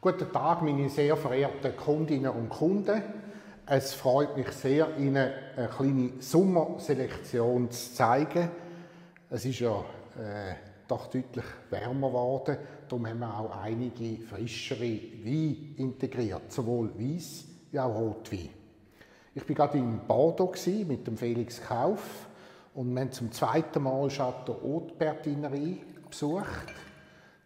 Guten Tag, meine sehr verehrten Kundinnen und Kunden. Es freut mich sehr, Ihnen eine kleine Sommerselektion zu zeigen. Es ist ja äh, doch deutlich wärmer geworden, darum haben wir auch einige frischere Weine integriert, sowohl Weiß wie auch Rotwein. Ich war gerade in Bordeaux mit dem Felix Kauf und wir haben zum zweiten Mal Chateau Haute Bertinerie besucht.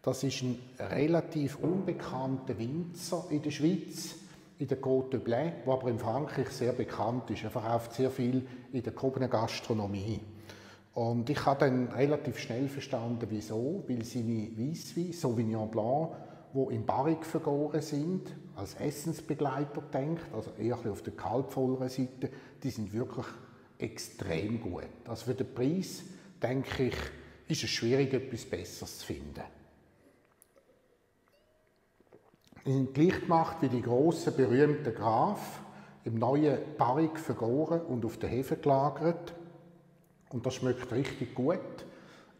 Das ist ein relativ unbekannter Winzer in der Schweiz, in der Côte de der aber in Frankreich sehr bekannt ist. Er verkauft sehr viel in der gehobenen Gastronomie. Und ich habe dann relativ schnell verstanden, wieso. Weil seine Weisswein, Sauvignon Blanc, wo in Barrique vergoren sind, als Essensbegleiter denkt, also eher auf der kaltvolleren Seite, die sind wirklich extrem gut. Also für den Preis, denke ich, ist es schwierig, etwas Besseres zu finden. Die sind gleich gemacht wie die grossen, berühmten Graf, im neuen Barrique vergoren und auf der Hefe gelagert. Und das schmeckt richtig gut.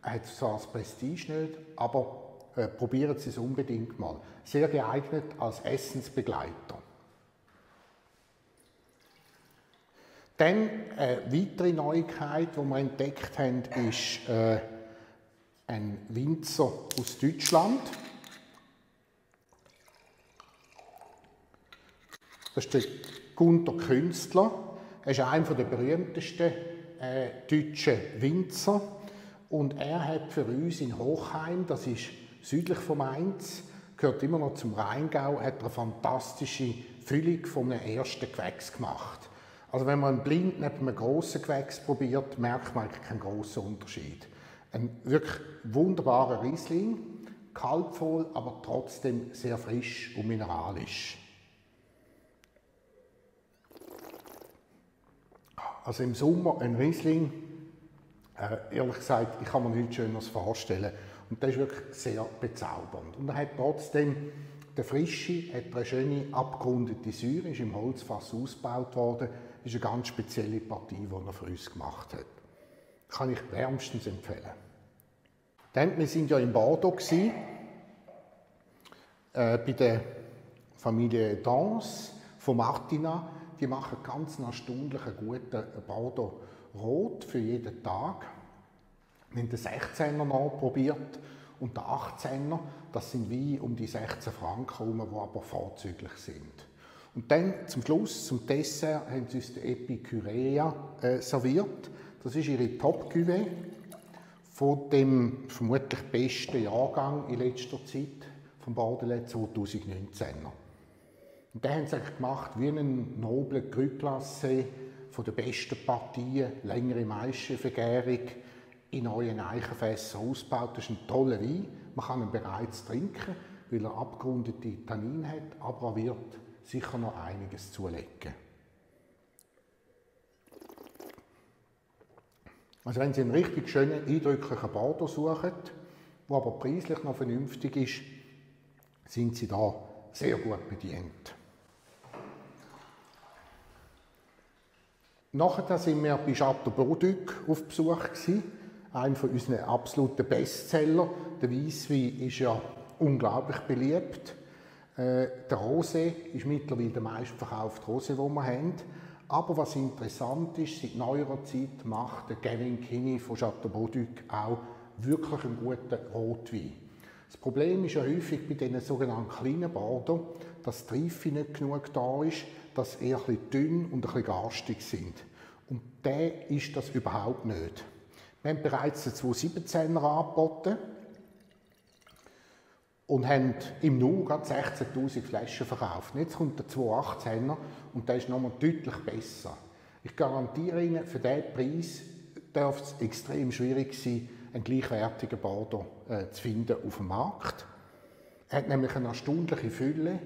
Er hat zwar das Prestige nicht, aber äh, probieren Sie es unbedingt mal. Sehr geeignet als Essensbegleiter. Dann eine weitere Neuigkeit, die wir entdeckt haben, ist äh, ein Winzer aus Deutschland. Das ist der Gunter Künstler. Er ist einer der berühmtesten äh, deutschen Winzer. Und er hat für uns in Hochheim, das ist südlich von Mainz, gehört immer noch zum Rheingau, hat eine fantastische Füllung von einem ersten Gewächs gemacht. Also wenn man blind neben einem grossen Gewächs probiert, merkt man eigentlich keinen grossen Unterschied. Ein wirklich wunderbarer Riesling, kaltvoll, aber trotzdem sehr frisch und mineralisch. Also im Sommer ein Riesling, äh, ehrlich gesagt, ich kann mir nichts Schöneres vorstellen. Und das ist wirklich sehr bezaubernd. Und er hat trotzdem, der Frische hat eine schöne abgerundete Säure, ist im Holzfass ausgebaut worden. Das ist eine ganz spezielle Partie, die er für uns gemacht hat. Kann ich wärmstens empfehlen. Dann, wir sind ja in Bordeaux gewesen, äh, bei der Familie Dans von Martina. Die machen ganz erstaunlichen guten Bordeaux Rot für jeden Tag. Wir haben den 16er noch probiert und den 18er. Das sind wie um die 16 Franken herum, die aber vorzüglich sind. Und dann zum Schluss, zum Dessert, haben sie uns den Epicurea äh, serviert. Das ist ihre Top-Cuvée von dem vermutlich besten Jahrgang in letzter Zeit vom Bordelais 2019er. Und den haben sie gemacht wie einen noblen Glacé von den besten Partien, längere Maischenvergärung, in neuen Eichenfässern ausgebaut. Das ist ein toller Wein. Man kann ihn bereits trinken, weil er abgerundete Tannin hat, aber er wird sicher noch einiges zulegen. Also wenn Sie einen richtig schönen, eindrücklichen Bordeaux suchen, der aber preislich noch vernünftig ist, sind Sie da sehr gut bedient. Nachher sind wir bei Chateau Borduc auf Besuch einer von unseren absoluten Bestseller. Der Weisswein ist ja unglaublich beliebt. Äh, der Rosé ist mittlerweile der meistverkaufte Rosé, den wir haben. Aber was interessant ist, seit neuerer Zeit macht der Gavin Kinney von Chateau Borduc auch wirklich einen guten Rotwein. Das Problem ist ja häufig bei diesen sogenannten kleinen Bordeaux, dass die Reife nicht genug da ist, dass sie eher ein bisschen dünn und ein bisschen garstig sind. Und der ist das überhaupt nicht. Wir haben bereits den 217er angeboten und haben im Nu 16'000 Flaschen verkauft. Jetzt kommt der 218er und der ist nochmal deutlich besser. Ich garantiere Ihnen, für diesen Preis darf es extrem schwierig sein, einen gleichwertigen Bordeaux äh, zu finden auf dem Markt. Er hat nämlich eine erstaunliche Fülle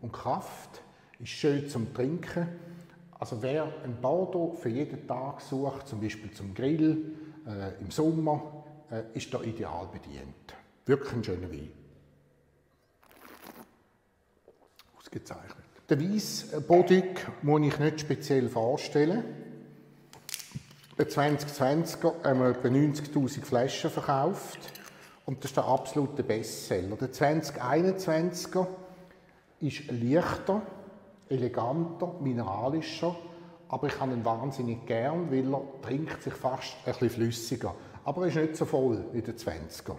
und Kraft, ist schön zum Trinken. Also wer ein Bordeaux für jeden Tag sucht, zum Beispiel zum Grill, äh, im Sommer, äh, ist da ideal bedient. Wirklich ein schöner Wein. Ausgezeichnet. Den Weiss Boduk muss ich nicht speziell vorstellen. Der 2020er haben wir etwa 90'000 Flaschen verkauft und das ist der absolute Bestseller. Der 2021er ist leichter, eleganter, mineralischer, aber ich habe ihn wahnsinnig gern, weil er trinkt sich fast ein bisschen flüssiger. Aber er ist nicht so voll wie der 20er.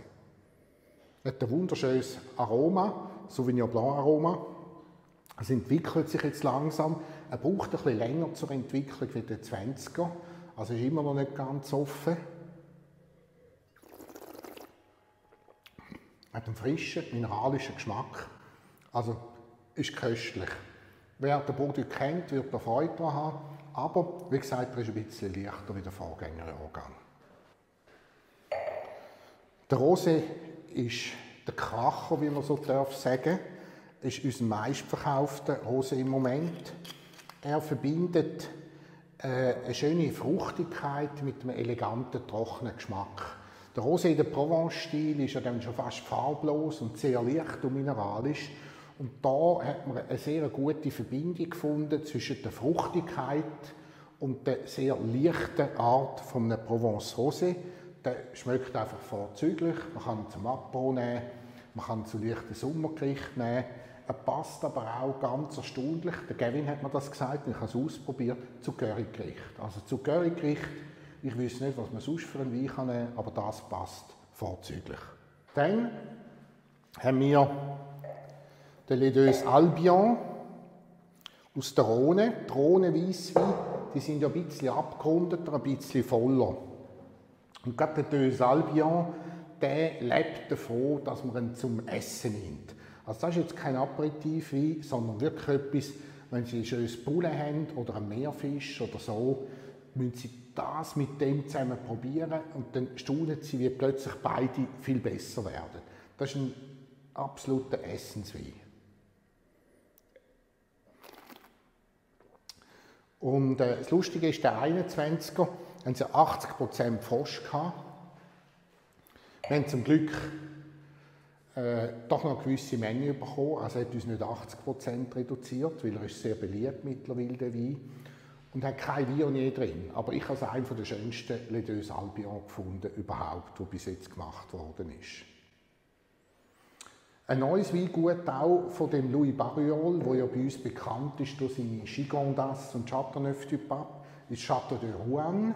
Er hat ein wunderschönes Aroma, Sauvignon Blanc Aroma. Es entwickelt sich jetzt langsam. Er braucht ein bisschen länger zur Entwicklung wie der 20er. Also ist immer noch nicht ganz offen. Er hat einen frischen, mineralischen Geschmack. Also ist köstlich. Wer den Produkt kennt, wird da Freude daran haben. Aber wie gesagt, er ist ein bisschen leichter wie der Vorgängerjahrgang. Der Rosé ist der Kracher, wie man so darf sagen, ist unser meistverkaufter Rosé im Moment. Er verbindet äh, eine schöne Fruchtigkeit mit einem eleganten, trockenen Geschmack. Der Rosé, der Provence-Stil, ist ja dann schon fast farblos und sehr leicht und mineralisch. Und da hat man eine sehr gute Verbindung gefunden zwischen der Fruchtigkeit und der sehr leichten Art von einem Provence Rosé. Der schmeckt einfach vorzüglich. Man kann ihn zum Apro nehmen, man kann ihn zu leichten Sommergerichten nehmen. Er passt aber auch ganz erstaunlich, der Gavin hat mir das gesagt, ich habe es ausprobiert, zu Currygericht. Also zu Currygericht, ich weiß nicht, was man sonst für einen Wein kann nehmen aber das passt vorzüglich. Dann haben wir der Ledeuse Albion aus der Rhone. Die Rhone Weisswein, die sind ja ein bisschen abgerundeter, ein bisschen voller. Und gerade der Ledeuse Albion, der lebt davon, dass man ihn zum Essen nimmt. Also das ist jetzt kein Aperitivwein, sondern wirklich etwas, wenn Sie ein schönes Poulet haben oder einen Meerfisch oder so, müssen Sie das mit dem zusammen probieren und dann staunen Sie, wie plötzlich beide viel besser werden. Das ist ein absoluter Essenswein. Und äh, das Lustige ist, der 21er haben sie 80% Frosch gehabt. Wir haben zum Glück äh, doch noch gewisse Menge bekommen. Also hat uns nicht 80% reduziert, weil er ist sehr beliebt mittlerweile, der Wein. Und hat kein Viognier drin. Aber ich habe es einen der schönsten Ledeuse Albion gefunden überhaupt, der bis jetzt gemacht worden ist. Ein neues Weingut auch von dem Louis Barriol, der ja bei uns bekannt ist durch seine Gigondas und Chateauneuf du Pape, ist Chateau de Rouen.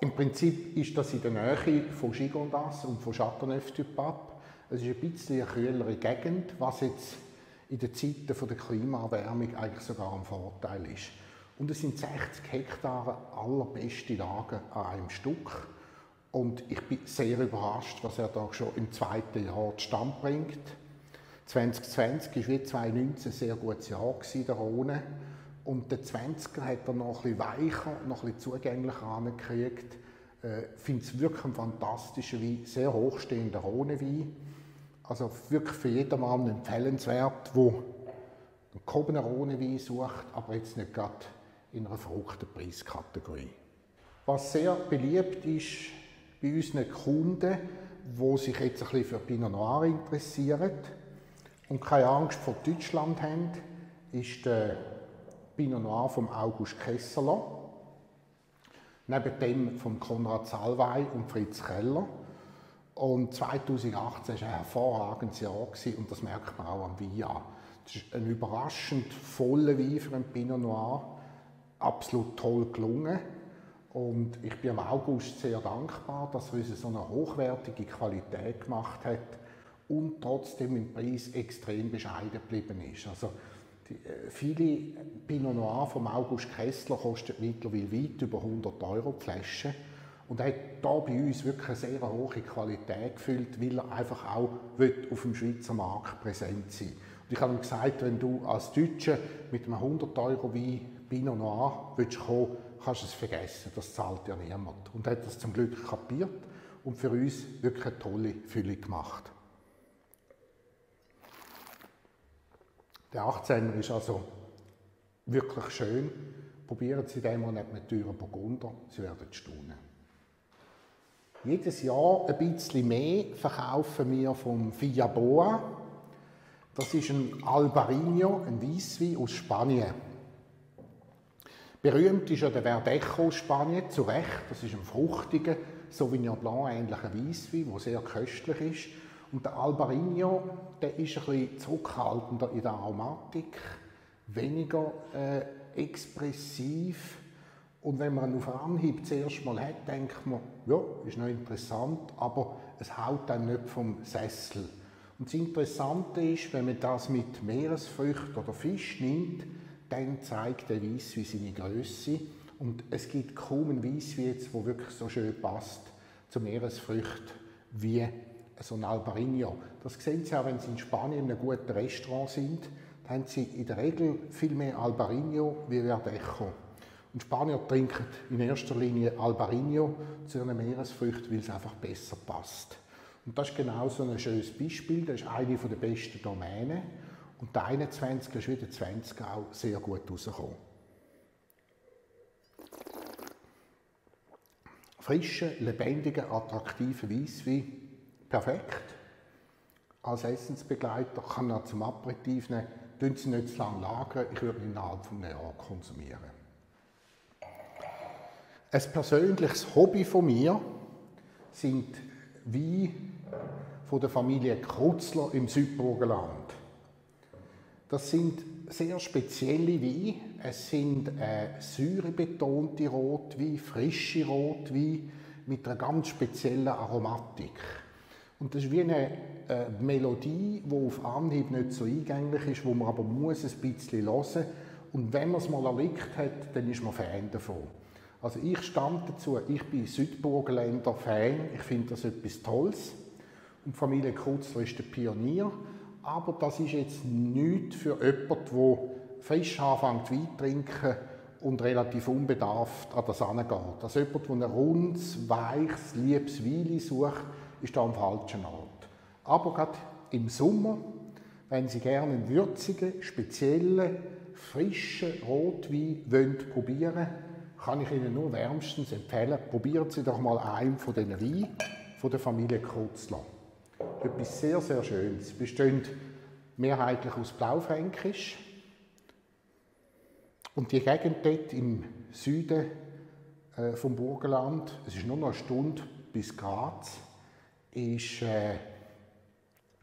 Im Prinzip ist das in der Nähe von Gigondas und von Chateauneuf du Pape. Es ist ein bisschen eine kühlere Gegend, was jetzt in den Zeiten der Klimaerwärmung eigentlich sogar ein Vorteil ist. Und es sind 60 Hektare allerbeste Lagen an einem Stück. Und ich bin sehr überrascht, was er da schon im zweiten Jahr zustande bringt. 2020 war wie 2019 ein sehr gutes Jahr der Rhone. Und der 20er hat er noch bisschen weicher, noch bisschen zugänglicher angekriegt. Ich äh, finde es wirklich ein fantastischer Wein, sehr hochstehender Rhone-Wein. Also wirklich für jedermann empfehlenswert, der einen gehobenen Rhone-Wein sucht, aber jetzt nicht gerade in einer verrückten Preiskategorie. Was sehr beliebt ist, bei unseren Kunden, die sich jetzt ein bisschen für Pinot Noir interessieren und keine Angst vor Deutschland haben, ist der Pinot Noir vom August Kesseler. Neben dem von Konrad Salwey und Fritz Keller. Und 2018 war ein hervorragendes Jahr und das merkt man auch am Wein. Es ist ein überraschend voller Wein für einen Pinot Noir. Absolut toll gelungen. Und ich bin im August sehr dankbar, dass er uns so eine hochwertige Qualität gemacht hat und trotzdem im Preis extrem bescheiden geblieben ist. Also die, äh, viele Pinot Noir vom August Kessler kosten mittlerweile weit über 100 Euro die Flasche. Und er hat hier bei uns wirklich eine sehr hohe Qualität gefüllt, weil er einfach auch auf dem Schweizer Markt präsent sein will. Und ich habe ihm gesagt, wenn du als Deutscher mit einem 100 Euro Wein Pinot Noir willst kommen kannst du es vergessen, das zahlt ja niemand. Und hat das zum Glück kapiert und für uns wirklich eine tolle Fülle gemacht. Der 18er ist also wirklich schön. Probieren Sie den mal nicht mit teuren Burgunder, Sie werden staunen. Jedes Jahr ein bisschen mehr verkaufen wir vom Fiaboa. Das ist ein Albarino, ein Weisswein aus Spanien. Berühmt ist ja der Verdejo aus Spanien, zu Recht. Das ist ein fruchtiger Sauvignon Blanc ähnlicher Weisswein, der sehr köstlich ist. Und der Albarino, der ist ein bisschen zurückhaltender in der Aromatik, weniger äh, expressiv. Und wenn man auf Anhieb zuerst mal hat, denkt man, ja, ist noch interessant, aber es haut dann nicht vom Sessel. Und das Interessante ist, wenn man das mit Meeresfrüchten oder Fisch nimmt, dann zeigt der Weiss wie seine Größe. Und es gibt kaum einen Weisswein, der wirklich so schön passt zu Meeresfrüchten wie so ein Albarino. Das sehen Sie auch, wenn Sie in Spanien in einem guten Restaurant sind. Da haben Sie in der Regel viel mehr Albarino wie Verdejo. Und Spanier trinken in erster Linie Albarino zu ihren Meeresfrüchten, weil es einfach besser passt. Und das ist genau so ein schönes Beispiel. Das ist eine der besten Domänen. Und der 21 ist wie der 20 auch sehr gut rausgekommen. Frische, lebendige, attraktive Weisswein, perfekt. Als Essensbegleiter kann er zum Aperitif nehmen. Tun Sie nicht zu lange lagern, ich würde ihn innerhalb von einem Jahr konsumieren. Ein persönliches Hobby von mir sind Weine von der Familie Krutzler im Südburgenland. Das sind sehr spezielle Weine. Es sind äh, säurebetonte Rotweine, frische Rotweine mit einer ganz speziellen Aromatik. Und das ist wie eine äh, Melodie, die auf Anhieb nicht so eingänglich ist, wo man aber muss ein bisschen hören Und wenn man es mal erlickt hat, dann ist man Fan davon. Also ich stand dazu, ich bin Südburgenländer Fan, ich finde das etwas Tolles. Und Familie Kutzler ist der Pionier. Aber das ist jetzt nichts für jemanden, der frisch anfängt Wein trinken und relativ unbedarft an das angeht. Also jemand, der ein rundes, weiches, liebes Wein sucht, ist da am falschen Ort. Aber gerade im Sommer, wenn Sie gerne einen würzigen, speziellen, frischen Rotwein wollen probieren kann ich Ihnen nur wärmstens empfehlen, probieren Sie doch mal einen von diesen Weinen von der Familie Kutzler. Etwas sehr, sehr Schönes. Bestehend mehrheitlich aus Blaufränkisch. Und die Gegend dort im Süden äh, vom Burgenland, es ist nur noch eine Stunde bis Graz, ist äh,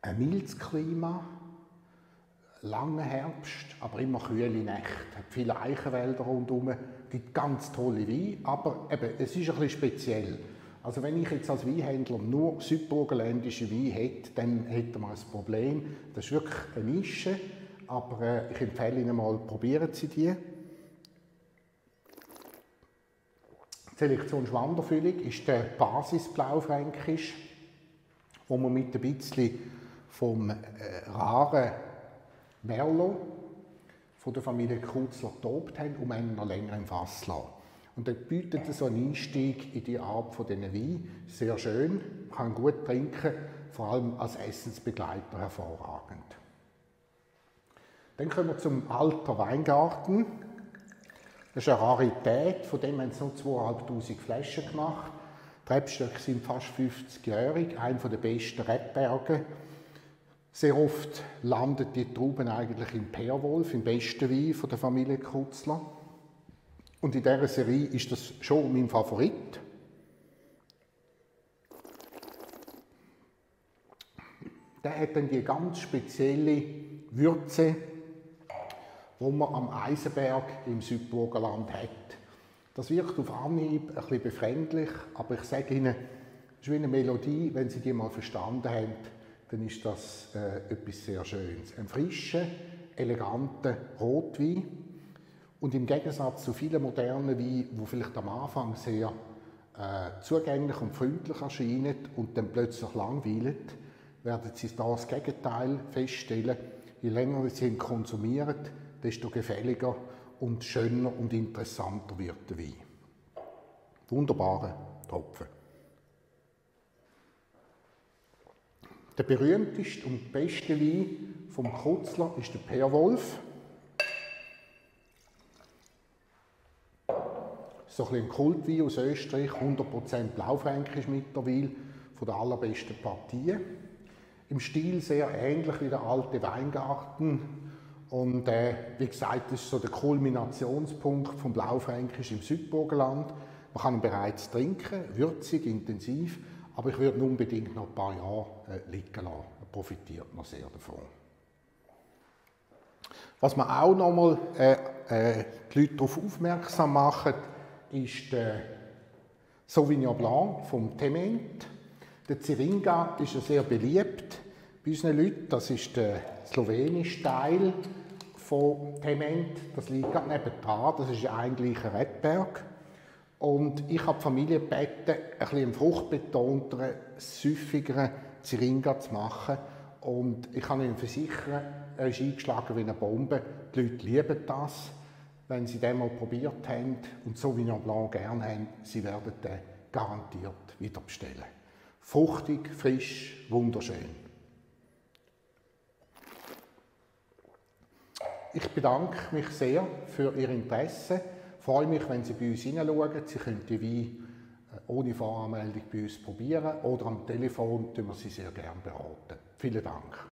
ein mildes Klima, langer Herbst, aber immer kühle Nächte. hat viele Eichenwälder rundherum, gibt ganz tolle Weine, aber eben, es ist ein bisschen speziell. Also wenn ich jetzt als Weinhändler nur südburgenländische Weine hätte, dann hätte man ein Problem. Das ist wirklich eine Nische, aber äh, ich empfehle Ihnen mal, probieren Sie die. Die Selektion Schwanderfüllung ist der Basisblaufränkisch wo wir mit ein bisschen vom äh, raren Merlot von der Familie Kutzler getobt haben, um einen noch länger im Fass zu lassen. Und das bietet so einen Einstieg in die Art von diesen Wein. Sehr schön, kann gut trinken, vor allem als Essensbegleiter hervorragend. Dann kommen wir zum Alter Weingarten. Das ist eine Rarität, von dem haben sie noch 2500 Flaschen gemacht. Die Rebstöcke sind fast 50-jährig, einer der besten Rebberge. Sehr oft landet die Trauben eigentlich im Perwolf, im besten Wein von der Familie Kutzler. Und in dieser Serie ist das schon mein Favorit. Der hat dann die ganz spezielle Würze, die man am Eisenberg im Südburgenland hat. Das wirkt auf Anhieb ein bisschen befremdlich, aber ich sage Ihnen, es ist wie eine Melodie, wenn Sie die mal verstanden haben, dann ist das äh, etwas sehr Schönes. Ein frischer, eleganter Rotwein und im Gegensatz zu vielen modernen Weinen, die vielleicht am Anfang sehr äh, zugänglich und freundlich erscheinen und dann plötzlich langweilen, werden Sie da das Gegenteil feststellen. Je länger Sie ihn konsumieren, desto gefälliger und schöner und interessanter wird der Wein. Wunderbare Tropfen. Der berühmteste und beste Wein vom Kutzler ist der Perwolf. So ein, ein Kultwein aus Österreich, 100% Blaufränkisch mittlerweile, von der allerbesten Partien. Im Stil sehr ähnlich wie der alte Weingarten, und äh, wie gesagt, das ist so der Kulminationspunkt vom Blaufränkisch im Südburgenland. Man kann ihn bereits trinken, würzig, intensiv, aber ich würde ihn unbedingt noch ein paar Jahre äh, liegen lassen. Er profitiert noch sehr davon. Was man auch noch mal äh, äh, die Leute darauf aufmerksam machen, ist der Sauvignon Blanc vom Tement. Der Ziringa ist sehr beliebt bei unseren Leuten. Das ist der slowenische Teil von Tement. Das liegt gerade nebenan. Das ist eigentlich ein Rebberg. Und ich habe die Familie gebeten, ein bisschen fruchtbetonteren, süffigeren Ziringa zu machen. Und ich kann Ihnen versichern, er ist eingeschlagen wie eine Bombe. Die Leute lieben das. Wenn sie den mal probiert haben und Sauvignon Blanc gerne haben, sie werden den garantiert wieder bestellen. Fruchtig, frisch, wunderschön. Ich bedanke mich sehr für Ihr Interesse. Ich freue mich, wenn Sie bei uns hineinschauen. Sie können die Wein äh, ohne Voranmeldung bei uns probieren oder am Telefon tun wir Sie sehr gerne beraten. Vielen Dank.